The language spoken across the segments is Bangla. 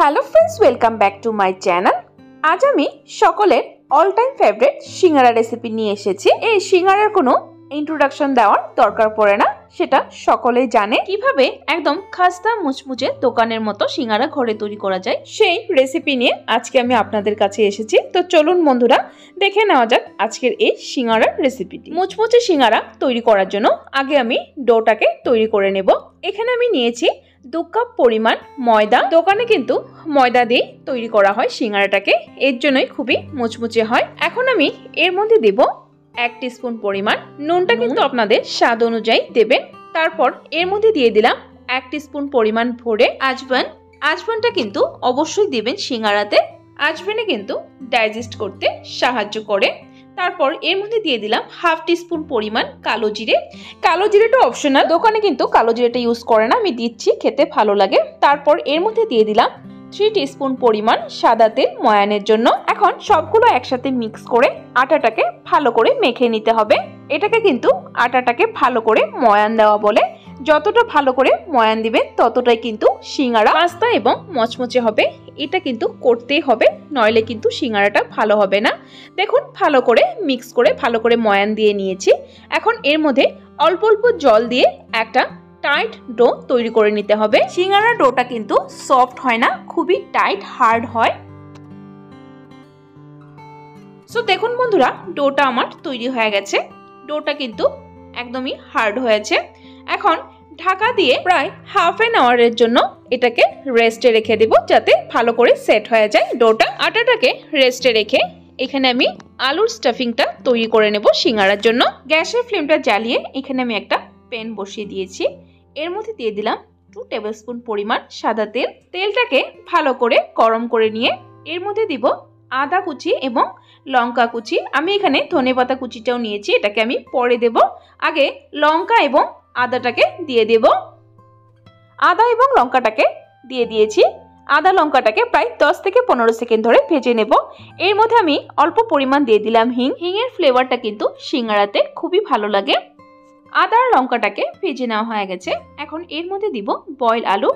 Hello friends welcome back to my channel আজ আমি সকলের all time favourite singara recipe নিয়ে এসেছি। এই সিঙ্গারার কোনো ইন্ট্রোডাকশন দেওয়ার দরকার পড়ে না, সেটা সকলেই জানে। কীভাবে একদম খাস্তা মুচমুচে দোকানের মতো সিঙ্গারা ঘরে তৈরি করা যায়, সেই রেসিপি নিয়ে আজকে আমি আপনাদের কাছে এসেছি। তো চলুন বন্ধুরা, দেখে নেওয়া যাক আজকের এই সিঙ্গারার রেসিপিটি মুচমুচে সিঙ্গারা তৈরি করার জন্য আগে আমি ডোটাকে তৈরি করে নেব। এখানে আমি নিয়েছি দু কাপ পরিমাণ ময়দা। দোকানে কিন্তু ময়দা দিয়ে তৈরি করা হয় সিঙ্গারাটাকে। এর জন্যই খুবই মুচমুচে হয়। এখন আমি এর মধ্যে দেব এক স্পুন পরিমাণ। নুনটা কিন্তু আপনাদের স্বাদ অনুযায়ী দেবেন। তারপর এর মধ্যে দিয়ে দিলাম এক স্পুন পরিমাণ ভরে আজবান। আজবানটা কিন্তু অবশ্যই দেবেন সিঙ্গারাতে। আজবানে কিন্তু ডাইজেস্ট করতে সাহায্য করে। তারপর এর মধ্যে দিয়ে দিলাম হাফ টিস্পুন পরিমাণ কালো জিরে। কালো জিরেটা অপশনাল দোকানে কিন্তু কালো জিরেটা ইউজ করে না, আমি দিচ্ছি, খেতে ভালো লাগে। তারপর এর মধ্যে দিয়ে দিলাম থ্রি টিস্পুন পরিমাণ সাদা তেল ময়ানের জন্য। এখন সবগুলো একসাথে মিক্স করে আটাটাকে ভালো করে মেখে নিতে হবে। এটাকে কিন্তু আটাটাকে ভালো করে ময়ান দেওয়া বলে। যতটা ভালো করে ময়ান দিবে ততটাই কিন্তু সিঙ্গারা, পাস্তা এবং মচমচে হবে। এটা কিন্তু করতেই হবে, নইলে কিন্তু সিঙ্গারাটা ভালো হবে না। দেখুন, ভালো করে মিক্স করে, ভালো করে ময়ান দিয়ে নিয়েছি। এখন এর মধ্যে অল্প অল্প জল দিয়ে একটা টাইট ডো তৈরি করে নিতে হবে। সিঙ্গারা ডোটা কিন্তু সফট হয় না, খুবই টাইট হার্ড হয়। সো দেখুন বন্ধুরা ডোটা আমার তৈরি হয়ে গেছে। ডোটা কিন্তু একদমই হার্ড হয়েছে। এখন ঢাকা দিয়ে প্রায় হাফ এন আওয়ারের জন্য এটাকে রেস্টে রেখে দেব, যাতে ভালো করে সেট হয়ে যায় ডোটা। আটাটাকে রেস্টে রেখে এখানে আমি আলুর স্টাফিংটা তৈরি করে নেব সিঙ্গারার জন্য। গ্যাসের ফ্লেমটা জ্বালিয়ে এখানে আমি একটা প্যান বসিয়ে দিয়েছি। এর মধ্যে দিয়ে দিলাম টু টেবিল স্পুন পরিমাণ সাদা তেল। তেলটাকে ভালো করে গরম করে নিয়ে এর মধ্যে দিব আদা কুচি এবং লঙ্কা কুচি। আমি এখানে ধনে পাতা কুচিটাও নিয়েছি, এটাকে আমি পরে দেব। আগে লঙ্কা এবং আদাটাকে দিয়ে দেব। আদা এবং লঙ্কাটাকে দিয়ে দিয়েছি। আদা, লঙ্কাটাকে প্রায় দশ থেকে পনেরো সেকেন্ড ধরে ভেজে নেব। এর মধ্যে আমি অল্প পরিমাণ দিয়ে দিলাম হিং। হিংয়ের ফ্লেভারটা কিন্তু সিঙ্গারাতে খুবই ভালো লাগে। আদা লঙ্কাটাকে ভেজে নেওয়া হয়ে গেছে। এখন এর মধ্যে দিব বয়েল আলু।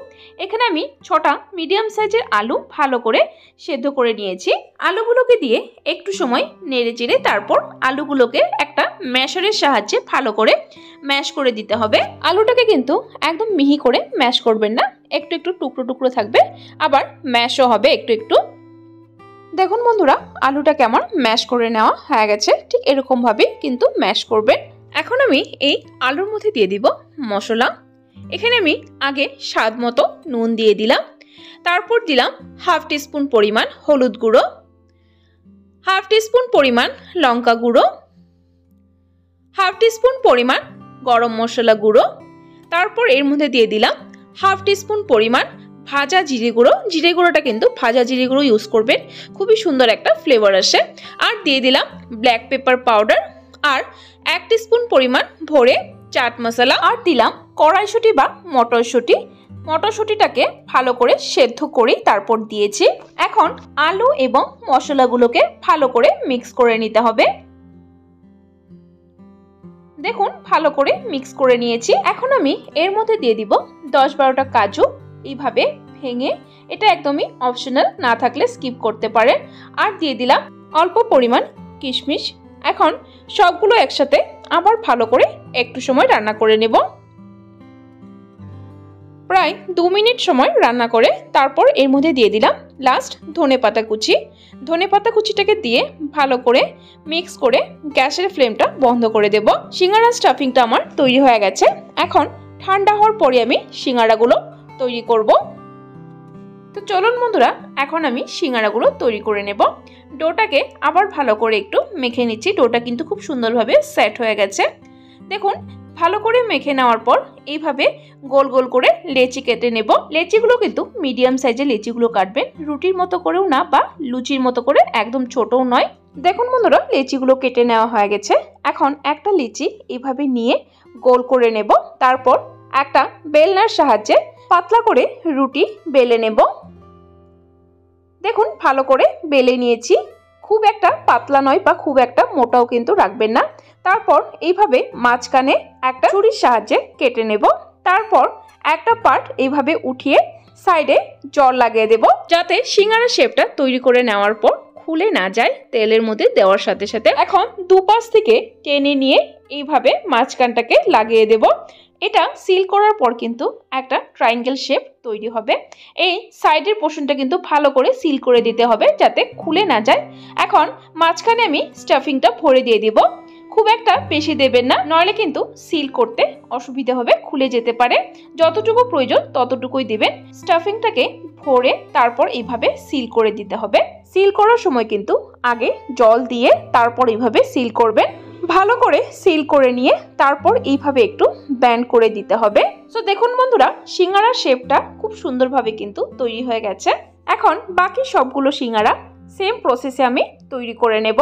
এখানে আমি ছটা মিডিয়াম সাইজের আলু ভালো করে সেদ্ধ করে নিয়েছি। আলুগুলোকে দিয়ে একটু সময় নেড়ে চেড়ে তারপর আলুগুলোকে একটা ম্যাশারের সাহায্যে ভালো করে ম্যাশ করে দিতে হবে। আলুটাকে কিন্তু একদম মিহি করে ম্যাশ করবেন না। একটু একটু টুকরো টুকরো থাকবে। আবার ম্যাশও হবে একটু একটু। দেখুন বন্ধুরা, আলুটা কেমন ম্যাশ করে নেওয়া হয়ে গেছে। ঠিক এরকমভাবেই কিন্তু ম্যাশ করবেন। এখন আমি এই আলুর মধ্যে দিয়ে দিব মশলা। এখানে আমি আগে স্বাদ মতো নুন দিয়ে দিলাম। তারপর দিলাম হাফ টিস্পুন পরিমাণ হলুদ গুঁড়ো। হাফ টিস্পুন পরিমাণ লঙ্কা গুঁড়ো। হাফ টিস্পুন পরিমাণ গরম মশলা গুঁড়ো। তারপর এর মধ্যে দিয়ে দিলাম হাফ টিস্পুন পরিমাণ ভাজা জিরে গুঁড়ো। জিরে গুঁড়োটা কিন্তু ভাজা জিরে গুঁড়ো ইউজ করবেন। খুবই সুন্দর একটা ফ্লেভার আসে। আর দিয়ে দিলাম ব্ল্যাক পেপার পাউডার আর এক স্পুন পরিমাণ ভরে চাট মশলা আর দিলাম কড়াইশুঁটি বা মটরশুঁটি। মটরশুঁটিটাকে ভালো করে সেদ্ধ করেই তারপর দিয়েছি। এখন আলু এবং মশলাগুলোকে ভালো করে মিক্স করে নিতে হবে। দেখুন, ভালো করে মিক্স করে নিয়েছি। এখন আমি এর মধ্যে দিয়ে দিব দশ বারোটা কাজু। এইভাবে ভেঙে এটা একদমই অপশনাল না থাকলে স্কিপ করতে পারেন। আর দিয়ে দিলাম অল্প পরিমাণ কিশমিশ। এখন সবগুলো একসাথে আবার ভালো করে একটু সময় রান্না করে নেব। প্রায় দু মিনিট সময় রান্না করে তারপর এর মধ্যে দিয়ে দিলাম লাস্ট ধনে পাতা কুচি। ধনে পাতা কুচিটাকে দিয়ে ভালো করে মিক্স করে গ্যাসের ফ্লেমটা বন্ধ করে দেব। সিঙ্গারা স্টাফিংটা আমার তৈরি হয়ে গেছে। এখন ঠান্ডা হওয়ার পরে আমি সিঙ্গারাগুলো তৈরি করব। তো চলুন বন্ধুরা, এখন আমি সিঙ্গারাগুলো তৈরি করে নেব। ডোটাকে আবার ভালো করে একটু মেখে নিচ্ছি। ডোটা কিন্তু খুব সুন্দরভাবে সেট হয়ে গেছে। দেখুন ভালো করে মেখে নেওয়ার পর এইভাবে গোল গোল করে লেচি কেটে নেব। লেচিগুলো কিন্তু মিডিয়াম সাইজের লেচিগুলো কাটবেন। রুটির মতো করেও না বা লুচির মতো করে একদম ছোটও নয়। দেখুন বন্ধুরা, লেচিগুলো কেটে নেওয়া হয়ে গেছে। এখন একটা লিচি এইভাবে নিয়ে গোল করে নেব। তারপর একটা বেলনার সাহায্যে পাতলা করে রুটি বেলে নেব। দেখুন, ভালো করে বেলে নিয়েছি। খুব একটা পাতলা নয় বা খুব একটা মোটাও কিন্তু রাখবেন না। তারপর এইভাবে মাঝখানে একটা ছুরির সাহায্যে কেটে নেব। তারপর একটা পার্ট এইভাবে উঠিয়ে সাইডে জল লাগিয়ে দেব। যাতে সিঙ্গারা শেপটা তৈরি করে নেওয়ার পর খুলে না যায় তেলের মধ্যে দেওয়ার সাথে সাথে। এখন দুপাশ থেকে টেনে নিয়ে এইভাবে মাঝখানটাকে লাগিয়ে দেব। এটা সিল করার পর কিন্তু একটা ট্রায়াঙ্গেল শেপ তৈরি হবে। এই সাইডের পোর্শনটা কিন্তু ভালো করে সিল করে দিতে হবে যাতে খুলে না যায়। এখন মাঝখানে আমি স্টাফিংটা ভরে দিয়ে দিব। খুব একটা বেশি দেবেন না, নইলে কিন্তু সিল করতে অসুবিধা হবে, খুলে যেতে পারে। যতটুকু প্রয়োজন ততটুকুই দেবেন। স্টাফিংটাকে ভরে তারপর এইভাবে সিল করে দিতে হবে। সিল করার সময় কিন্তু আগে জল দিয়ে তারপর এইভাবে সিল করবেন। ভালো করে সিল করে নিয়ে তারপর এইভাবে একটু ব্যান্ড করে দিতে হবে। সো দেখুন বন্ধুরা সিঙ্গারার শেপটা খুব সুন্দরভাবে কিন্তু তৈরি হয়ে গেছে। এখন বাকি সবগুলো সিঙ্গারা সেম প্রসেসে আমি তৈরি করে নেব।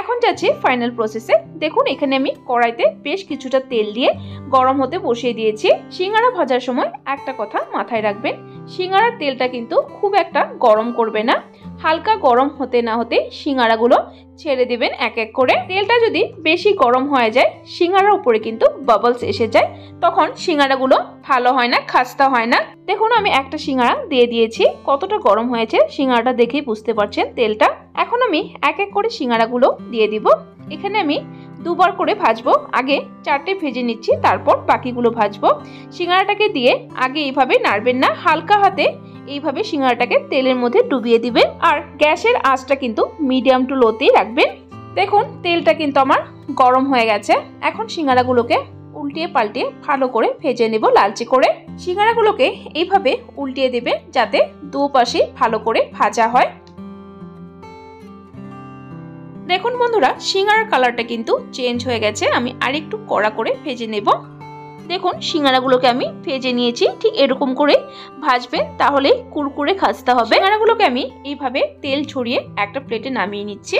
এখন যাচ্ছি ফাইনাল প্রসেসে দেখুন, এখানে আমি কড়াইতে বেশ কিছুটা তেল দিয়ে গরম হতে বসিয়ে দিয়েছি। সিঙ্গারা ভাজার সময় একটা কথা মাথায় রাখবেন, সিঙ্গারার তেলটা কিন্তু খুব একটা গরম করবে না। হালকা গরম হতে না হতে সিঙ্গারাগুলো ছেড়ে দেবেন এক এক করে। তেলটা যদি বেশি গরম হয়ে যায়, সিঙ্গারার উপরে কিন্তু বাবলস এসে যায়, তখন সিঙ্গারাগুলো ভালো হয় না, খাস্তা হয় না। দেখুন, আমি একটা সিঙ্গারা দিয়ে দিয়েছি। কতটা গরম হয়েছে, সিঙ্গারাটা দেখেই বুঝতে পারছেন তেলটা। এখন আমি এক এক করে সিঙ্গারাগুলো দিয়ে দিব। এখানে আমি দুবার করে ভাজবো। আগে চারটে ভেজে নিচ্ছি, তারপর বাকিগুলো ভাজবো। সিঙ্গারাটাকে দিয়ে আগে এইভাবে নাড়বেন না। হালকা হাতে এইভাবে সিঙ্গারাটাকে তেলের মধ্যে ডুবিয়ে দিবেন। আর গ্যাসের আঁচটা কিন্তু মিডিয়াম টু লোতেই রাখবেন। দেখুন, তেলটা কিন্তু আমার গরম হয়ে গেছে। এখন সিঙ্গারাগুলোকে উল্টিয়ে পাল্টিয়ে ভালো করে ভেজে নেব লালচে করে। সিঙ্গারাগুলোকে এইভাবে উল্টিয়ে দেবে যাতে দুপাশে ভালো করে ভাজা হয়। দেখুন বন্ধুরা, সিঙ্গারার কালারটা কিন্তু চেঞ্জ হয়ে গেছে। আমি আরেকটু কড়া করে ভেজে নেব। দেখুন, সিঙ্গারাগুলোকে আমি ভেজে নিয়েছি, ঠিক এরকম করে ভাজবেন তাহলে কুরকুরে খাস্তা হবে। সিঙ্গারাগুলোকে আমি এইভাবে তেল ছড়িয়ে একটা প্লেটে নামিয়ে নিচ্ছি।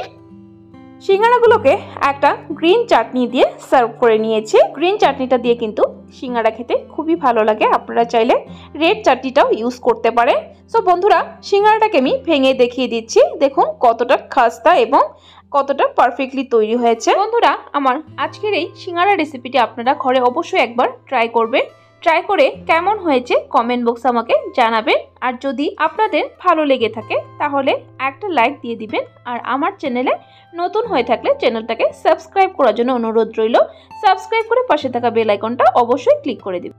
সিঙ্গারাগুলোকে একটা গ্রিন চাটনি দিয়ে সার্ভ করে নিয়েছি। গ্রিন চাটনিটা দিয়ে কিন্তু সিঙ্গারা খেতে খুবই ভালো লাগে। আপনারা চাইলে রেড চাটনিটাও ইউজ করতে পারে সো বন্ধুরা, সিঙ্গারাটাকে আমি ভেঙে দেখিয়ে দিচ্ছি। দেখুন, কতটা খাস্তা এবং কতটা পারফেক্টলি তৈরি হয়েছে। বন্ধুরা, আমার আজকের এই সিঙ্গারা রেসিপিটি আপনারা ঘরে অবশ্যই একবার ট্রাই করবেন। ট্রাই করে কেমন হয়েছে কমেন্ট বক্সে আমাকে জানাবেন। আর যদি আপনাদের ভালো লেগে থাকে, তাহলে একটা লাইক দিয়ে দিবেন। আর আমার চ্যানেলে নতুন হয়ে থাকলে চ্যানেলটাকে সাবস্ক্রাইব করার জন্য অনুরোধ রইল। সাবস্ক্রাইব করে পাশে থাকা বেল আইকনটা অবশ্যই ক্লিক করে দিবেন।